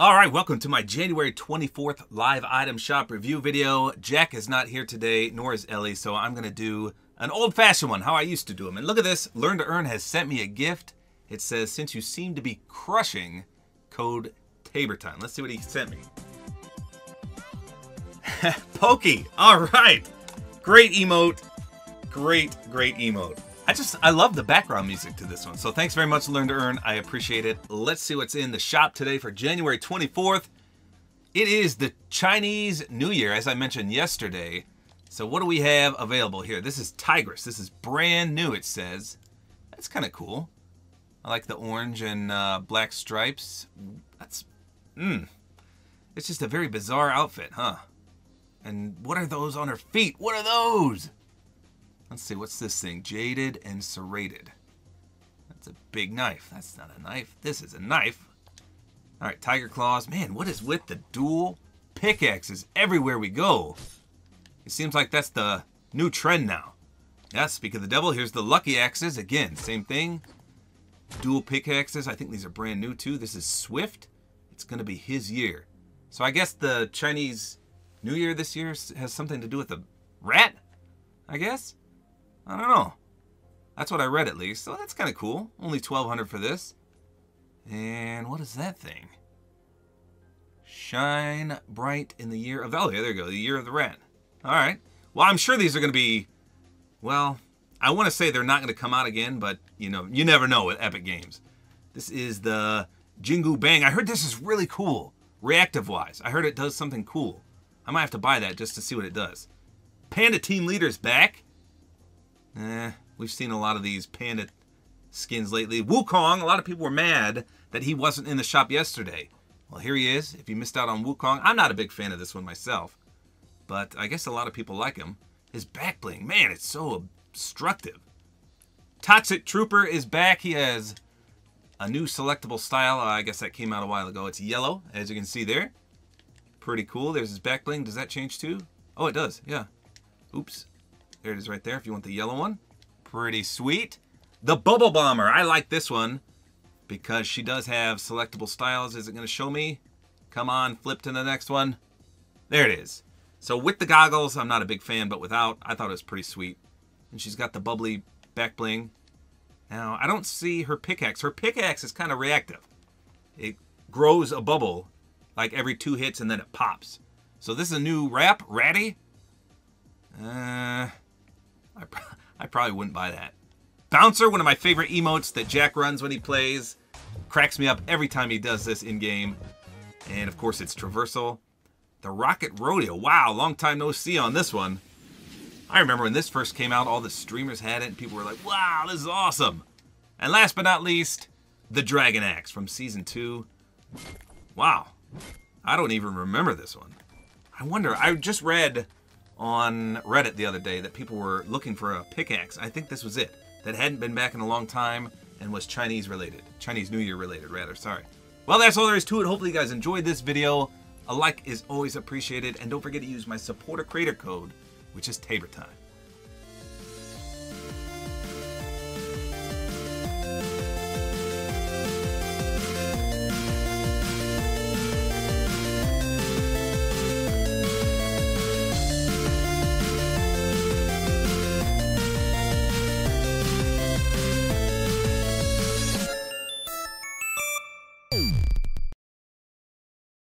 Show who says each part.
Speaker 1: All right, welcome to my January 24th live item shop review video. Jack is not here today, nor is Ellie, so I'm to do an old-fashioned one, how I used to do them. And look at this, Learn to Earn has sent me a gift. It says, since you seem to be crushing, code TABORTIME. Let's see what he sent me. Pokey, all right. Great emote, great, great emote. I just, I love the background music to this one. So thanks very much, Learn to Earn. I appreciate it. Let's see what's in the shop today for January 24th. It is the Chinese New Year, as I mentioned yesterday. So what do we have available here? This is Tigeress. This is brand new, it says. That's kind of cool. I like the orange and uh, black stripes. That's, mmm. It's just a very bizarre outfit, huh? And what are those on her feet? What are those? Let's see, what's this thing? Jaded and serrated. That's a big knife. That's not a knife. This is a knife. All right, tiger claws. Man, what is with the dual pickaxes everywhere we go? It seems like that's the new trend now. Yeah, speak of the devil, here's the lucky axes. Again, same thing. Dual pickaxes. I think these are brand new too. This is Swift. It's going to be his year. So I guess the Chinese New Year this year has something to do with the rat, I guess? I don't know. That's what I read at least. So that's kind of cool. Only 1200 for this. And what is that thing? Shine bright in the year of... Oh, there you go. The year of the rat. All right. Well, I'm sure these are going to be... Well, I want to say they're not going to come out again, but, you know, you never know with Epic Games. This is the Jingu Bang. I heard this is really cool, reactive-wise. I heard it does something cool. I might have to buy that just to see what it does. Panda Team Leader's back. Eh, we've seen a lot of these Panda skins lately. Wukong, a lot of people were mad that he wasn't in the shop yesterday. Well, here he is. If you missed out on Wukong, I'm not a big fan of this one myself. But I guess a lot of people like him. His back bling, man, it's so obstructive. Toxic Trooper is back. He has a new selectable style. Uh, I guess that came out a while ago. It's yellow, as you can see there. Pretty cool. There's his back bling. Does that change too? Oh, it does. Yeah. Oops. There it is right there if you want the yellow one. Pretty sweet. The Bubble Bomber. I like this one because she does have selectable styles. Is it going to show me? Come on, flip to the next one. There it is. So with the goggles, I'm not a big fan, but without, I thought it was pretty sweet. And she's got the bubbly back bling. Now, I don't see her pickaxe. Her pickaxe is kind of reactive. It grows a bubble like every two hits and then it pops. So this is a new wrap, Ratty. Probably wouldn't buy that. Bouncer, one of my favorite emotes that Jack runs when he plays. Cracks me up every time he does this in-game. And of course it's Traversal. The Rocket Rodeo. Wow, long time no see on this one. I remember when this first came out, all the streamers had it, and people were like, wow, this is awesome. And last but not least, the Dragon Axe from Season 2. Wow. I don't even remember this one. I wonder, I just read on Reddit the other day that people were looking for a pickaxe. I think this was it. That hadn't been back in a long time and was Chinese related. Chinese New Year related, rather. Sorry. Well, that's all there is to it. Hopefully you guys enjoyed this video. A like is always appreciated. And don't forget to use my supporter creator code, which is Tabor Time.